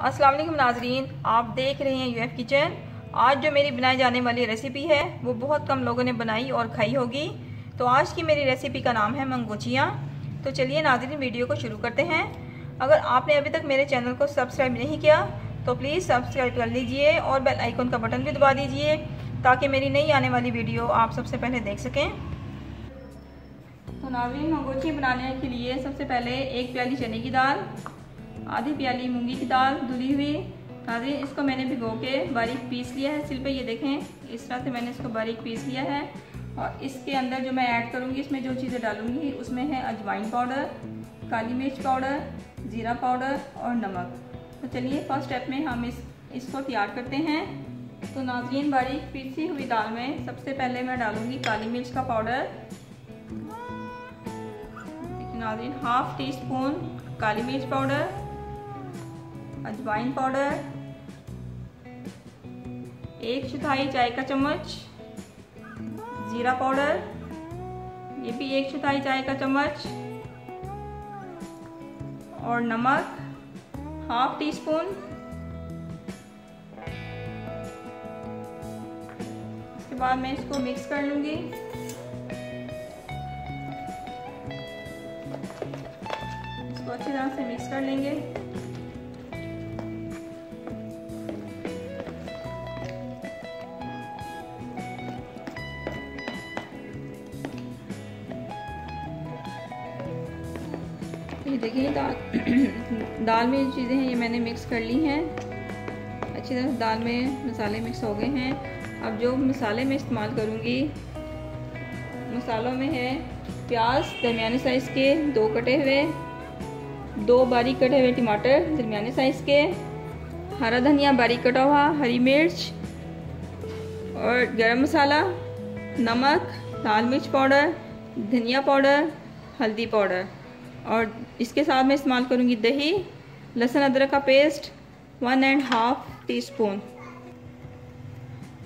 अस्सलाम वालेकुम नाजरीन, आप देख रहे हैं यूएफ किचन आज जो मेरी बनाई जाने वाली रेसिपी है, वो बहुत कम लोगों ने बनाई और खाई होगी। तो आज की मेरी रेसिपी का नाम है मंगोचियाँ। तो चलिए नाजरीन, वीडियो को शुरू करते हैं। अगर आपने अभी तक मेरे चैनल को सब्सक्राइब नहीं किया तो प्लीज़ सब्सक्राइब कर लीजिए और बेल आइकन का बटन भी दबा दीजिए, ताकि मेरी नई आने वाली वीडियो आप सबसे पहले देख सकें। तो नाजरीन मंगोची बनाने के लिए सबसे पहले एक प्याली चने की दाल आधी प्याली मूँगी की दाल धुली हुई नाजरीन इसको मैंने भिगो के बारीक पीस लिया है। सिल पे ये देखें, इस तरह से मैंने इसको बारीक पीस लिया है। और इसके अंदर जो मैं ऐड करूँगी, इसमें जो चीज़ें डालूँगी, उसमें है अजवाइन पाउडर काली मिर्च पाउडर ज़ीरा पाउडर और नमक। तो चलिए फ़र्स्ट स्टेप में हम इस, इसको तैयार करते हैं। तो नाजरीन, बारीक पीसी हुई दाल में सबसे पहले मैं डालूँगी काली मिर्च का पाउडर नाजरीन हाफ़ टी स्पून काली मिर्च पाउडर अजवाइन पाउडर एक चौथाई चाय का चम्मच, जीरा पाउडर ये भी एक चौथाई चाय का चम्मच, और नमक हाफ़ टी स्पून इसके बाद मैं इसको मिक्स कर लूँगी। इसको अच्छी तरह से मिक्स कर लेंगे। देखिए, दाल। दाल में जो चीज़ें हैं, ये मैंने मिक्स कर ली हैं। अच्छी तरह दाल में मसाले मिक्स हो गए हैं। अब जो मसाले मैं इस्तेमाल करूँगी, मसालों में है प्याज दरमिया साइज़ के दो कटे हुए, दो बारीक कटे हुए टमाटर, दरमियाने साइज़ के, हरा धनिया बारीक कटा हुआ, हरी मिर्च और गरम मसाला, नमक, लाल मिर्च पाउडर, धनिया पाउडर, हल्दी पाउडर। और इसके साथ मैं इस्तेमाल करूँगी दही, लहसुन अदरक का paste one and half teaspoon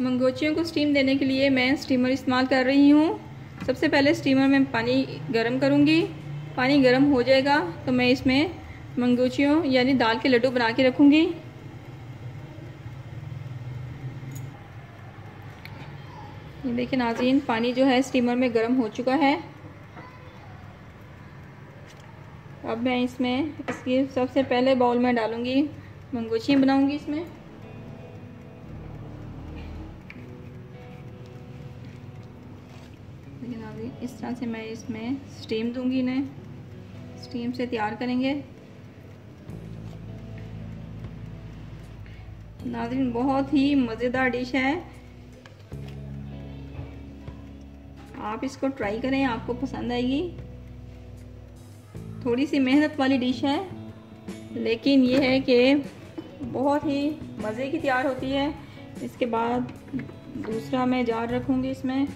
मंगोचियों को स्टीम देने के लिए मैं स्टीमर इस्तेमाल कर रही हूँ। सबसे पहले स्टीमर में पानी गर्म करूँगी। पानी गर्म हो जाएगा तो मैं इसमें मंगोचियों यानी दाल के लड्डू बना के रखूँगी। ये देखिए नाजीन पानी जो है स्टीमर में गर्म हो चुका है। अब मैं इसमें इसकी सबसे पहले बाउल में डालूँगी मंगोची बनाऊँगी इसमें। लेकिन अभी इस तरह से मैं इसमें स्टीम दूँगी इन्हें। स्टीम से तैयार करेंगे। नाजरीन, बहुत ही मज़ेदार डिश है। आप इसको ट्राई करें, आपको पसंद आएगी। थोड़ी सी मेहनत वाली डिश है, लेकिन ये है कि बहुत ही मज़े की तैयार होती है। इसके बाद दूसरा मैं जार रखूँगी इसमें।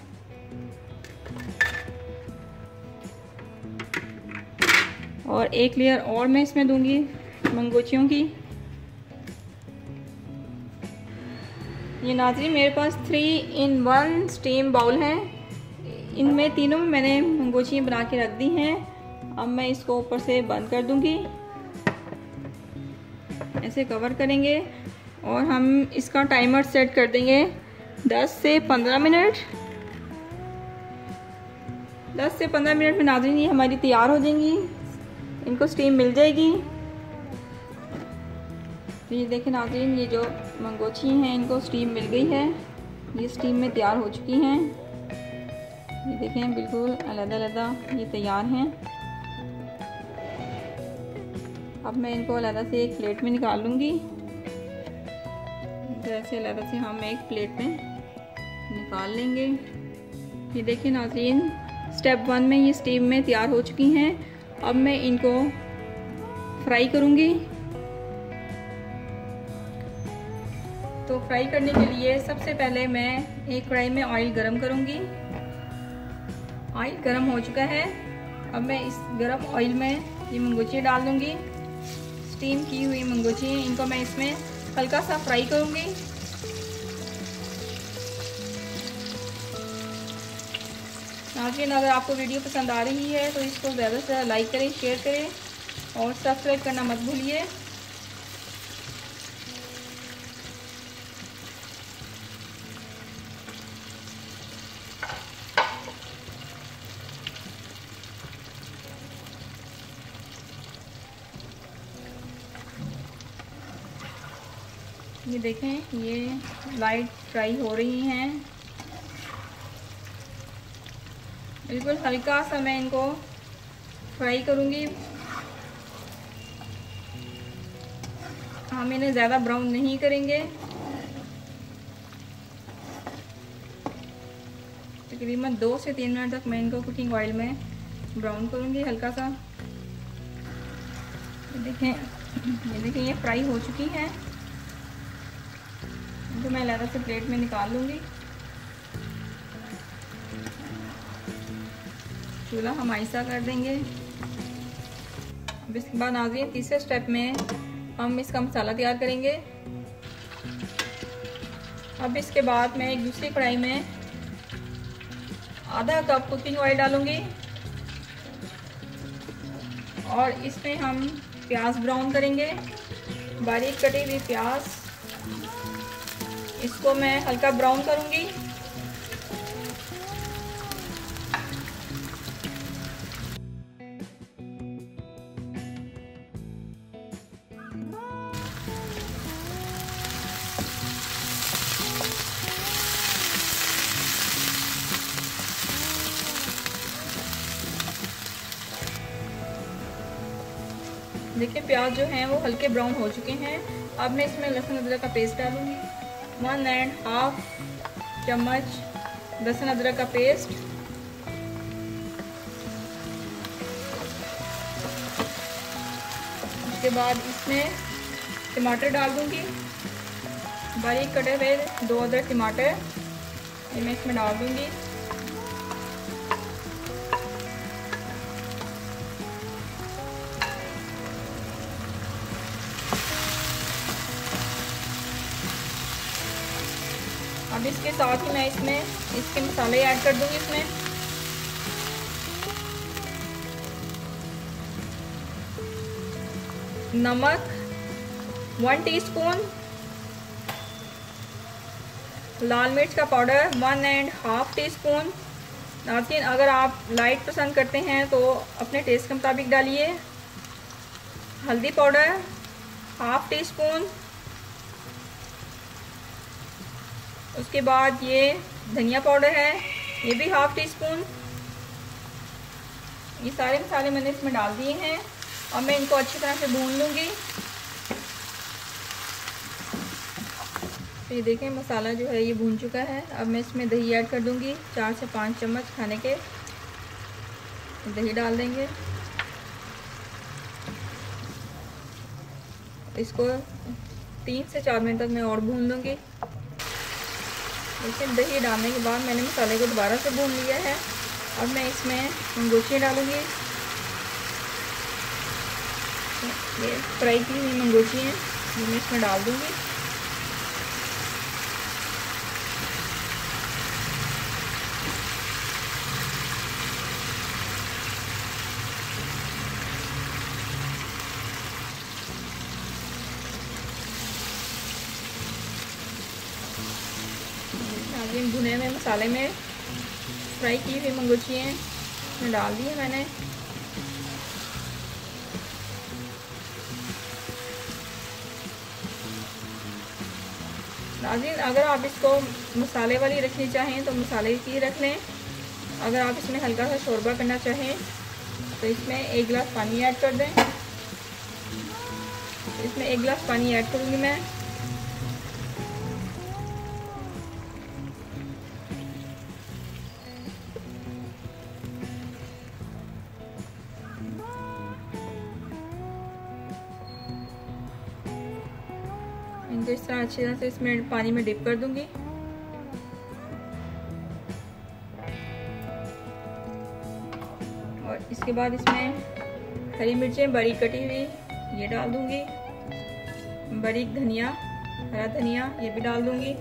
और एक लेयर और मैं इसमें दूँगी मंगोचियों की। ये नाजरी, मेरे पास three in one steam bowl हैं। इनमें तीनों में मैंने मंगोचियाँ बना के रख दी हैं। अब मैं इसको ऊपर से बंद कर दूँगी। ऐसे कवर करेंगे और हम इसका टाइमर सेट कर देंगे। 10 से 15 मिनट। 10 से 15 मिनट में नाजरीन, ये हमारी तैयार हो जाएँगी। इनको स्टीम मिल जाएगी। तो ये देखें नाजरीन, ये जो मंगोछी हैं, इनको स्टीम मिल गई है। ये स्टीम में तैयार हो चुकी हैं। ये देखें, बिल्कुल अलग अलग ये तैयार हैं। अब मैं इनको अलहदा से एक प्लेट में निकाल लूँगी। जैसे अलहदा से हम एक प्लेट में निकाल लेंगे। ये देखिए नाजीन स्टेप वन में ये स्टीम में तैयार हो चुकी हैं। अब मैं इनको फ्राई करूँगी। तो फ्राई करने के लिए सबसे पहले मैं एक कढ़ाई में ऑयल गरम करूँगी। ऑयल गरम हो चुका है। अब मैं इस गरम ऑयल में ये मंगोची डाल दूँगी। स्टीम की हुई मंगोची हैं। इनको मैं इसमें हल्का सा फ्राई करूँगी। नाजिन अगर आपको वीडियो पसंद आ रही है तो इसको ज़्यादा से ज़्यादा लाइक करें शेयर करें और सब्सक्राइब करना मत भूलिए। ये देखें, ये लाइट फ्राई हो रही हैं। बिल्कुल हल्का सा मैं इनको फ्राई करूँगी। हम इन्हें ज़्यादा ब्राउन नहीं करेंगे। तकरीबन दो से तीन मिनट तक मैं इनको कुकिंग ऑयल में ब्राउन करूँगी हल्का सा। देखें, ये देखें, ये फ्राई हो चुकी हैं। तो मैं लहरा से प्लेट में निकाल लूँगी। चूल्हा हम ऐसा कर देंगे। अब इसके बाद नाजिन तीसरे स्टेप में। हम इसका मसाला तैयार करेंगे। अब इसके बाद मैं एक दूसरी कढ़ाई में आधा कप कुकिंग ऑयल डालूँगी। और इसमें हम प्याज ब्राउन करेंगे। बारीक कटी हुई प्याज। इसको मैं हल्का ब्राउन करूँगी। देखिए, प्याज जो हैं वो हल्के ब्राउन हो चुके हैं। अब मैं इसमें लहसुन अदरक का पेस्ट डालूँगी। वन एंड हाफ़ चम्मच लहसुन अदरक का पेस्ट उसके बाद इसमें टमाटर डाल दूँगी। बारीक कटे हुए दो अदरक टमाटर, ये मैं इसमें डाल दूँगी। अब इसके साथ ही मैं इसमें इसके मसाले ऐड कर दूँगी इसमें। नमक वन टीस्पून लाल मिर्च का powder one and half teaspoon नाजिन अगर आप लाइट पसंद करते हैं तो अपने टेस्ट के मुताबिक डालिए। हल्दी पाउडर हाफ़ टी स्पून उसके बाद ये धनिया पाउडर है, ये भी हाफ़ टी स्पून ये सारे मसाले मैंने इसमें डाल दिए हैं और मैं इनको अच्छी तरह से भून लूँगी। तो ये देखें, मसाला जो है ये भून चुका है। अब मैं इसमें दही ऐड कर दूँगी, चार से पाँच चम्मच खाने के। दही डाल देंगे। इसको तीन से चार मिनट तक मैं और भून लूँगी देखिए दही डालने के बाद मैंने मसाले को दोबारा से भून लिया है। अब मैं इसमें मंगोचियाँ डालूँगी। ये फ्राई की हुई मंगोची हैं मैं इसमें डाल दूँगी। आगे भुने हुए मसाले में फ्राई की हुई मंगोचियाँ में डाल दी है मैंने। नाजिन अगर आप इसको मसाले वाली रखनी चाहें तो मसाले की रख लें। अगर आप इसमें हल्का सा शोरबा करना चाहें तो इसमें एक गिलास पानी ऐड कर दें। इसमें एक गिलास पानी ऐड करूँगी मैं। इनको इस तरह अच्छी तरह से इसमें पानी में डिप कर दूँगी। और इसके बाद इसमें हरी मिर्चें, बड़ी कटी हुई, ये डाल दूँगी। बड़ी धनिया, हरा धनिया, ये भी डाल दूँगी।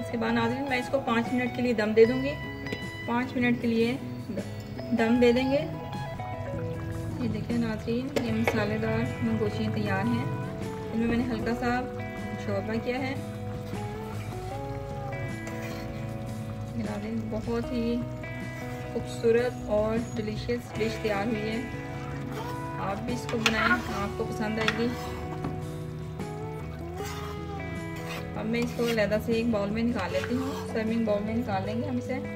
इसके बाद नाजरीन, मैं इसको पाँच मिनट के लिए दम दे दूँगी। पाँच मिनट के लिए दम दे देंगे। ये देखिए नाजरीन, ये मसालेदार मंगोशियाँ तैयार हैं। इनमें मैंने हल्का सा शोरबा किया है। नाजरीन, बहुत ही खूबसूरत और डिलीशियस डिश तैयार हुई है। आप भी इसको बनाएँ, आपको पसंद आएगी। अब मैं इसको लहदा से एक बाउल में निकाल लेती हूँ। सर्विंग बाउल में निकाल लेंगे हम इसे।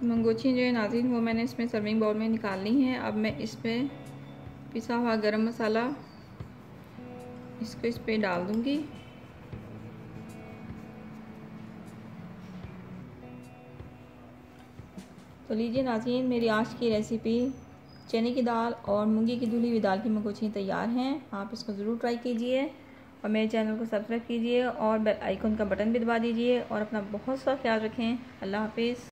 तो मंगोची जो है नाजिन वो मैंने इसमें सर्विंग बाउल में निकालनी है। अब मैं इस पर पिसा हुआ गरम मसाला इसको इस पर डाल दूँगी। तो लीजिए नाजीन मेरी आज की रेसिपी चने की दाल और मूँगी की धुली हुई दाल की मकोची तैयार हैं। आप इसको ज़रूर ट्राई कीजिए और मेरे चैनल को सब्सक्राइब कीजिए और बेल आइकन का बटन भी दबा दीजिए और अपना बहुत सा ख्याल रखें। अल्लाह हाफिज़।